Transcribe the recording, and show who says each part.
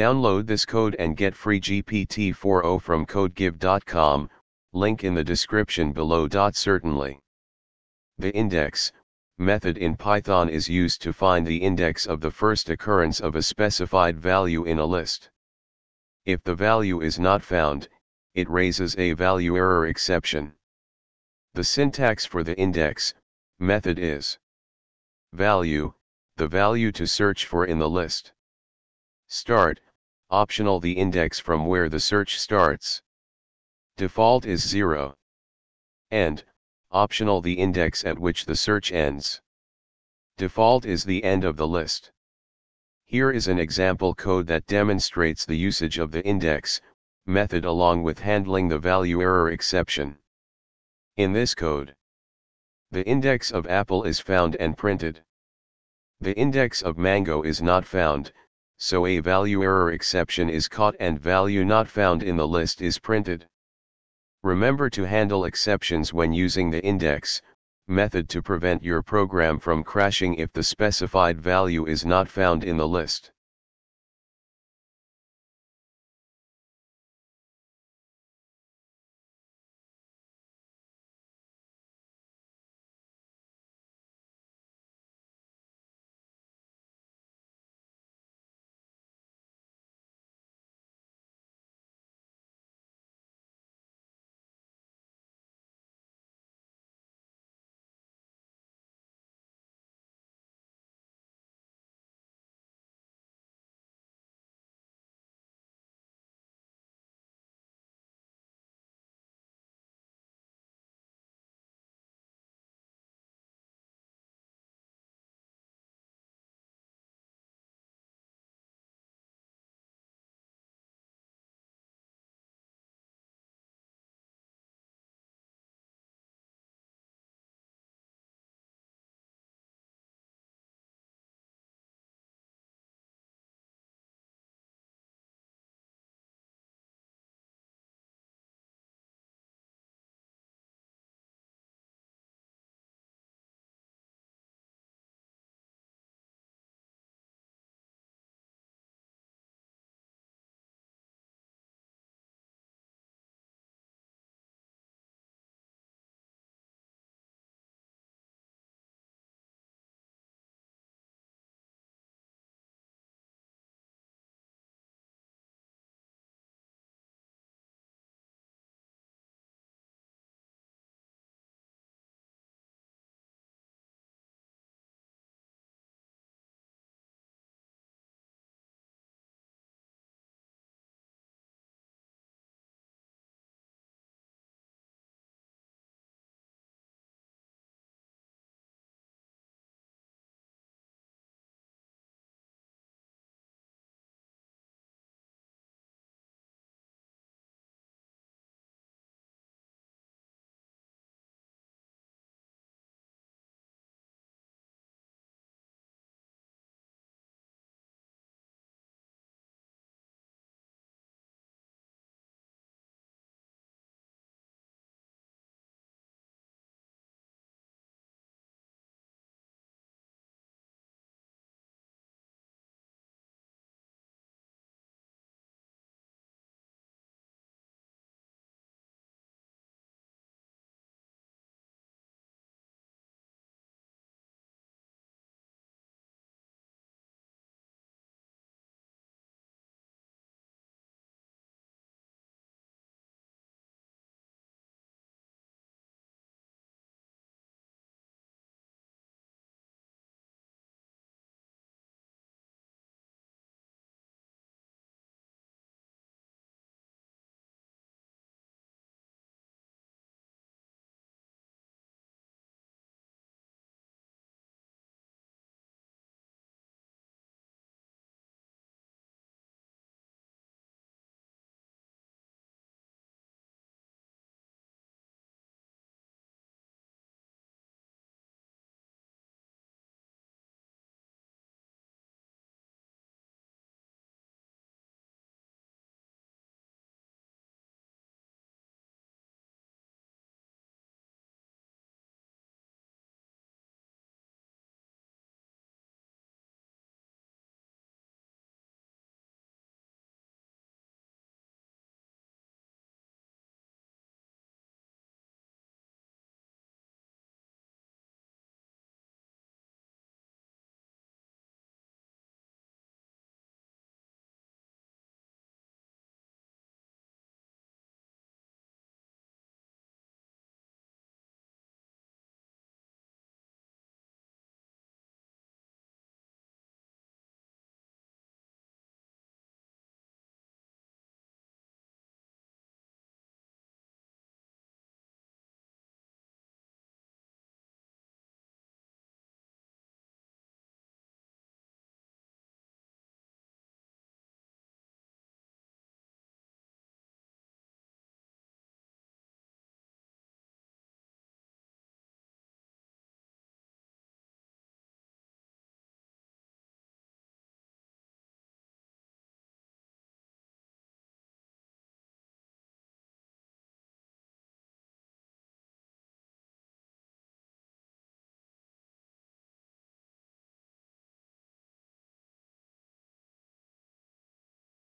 Speaker 1: Download this code and get free GPT-4o from codegive.com, link in the description below. Certainly. The index method in Python is used to find the index of the first occurrence of a specified value in a list. If the value is not found, it raises a value error exception. The syntax for the index method is value, the value to search for in the list. Start, optional the index from where the search starts. Default is 0. End, optional the index at which the search ends. Default is the end of the list. Here is an example code that demonstrates the usage of the index method along with handling the value error exception. In this code, the index of apple is found and printed. The index of mango is not found, so a value error exception is caught and value not found in the list is printed. Remember to handle exceptions when using the index method to prevent your program from crashing if the specified value is not found in the list.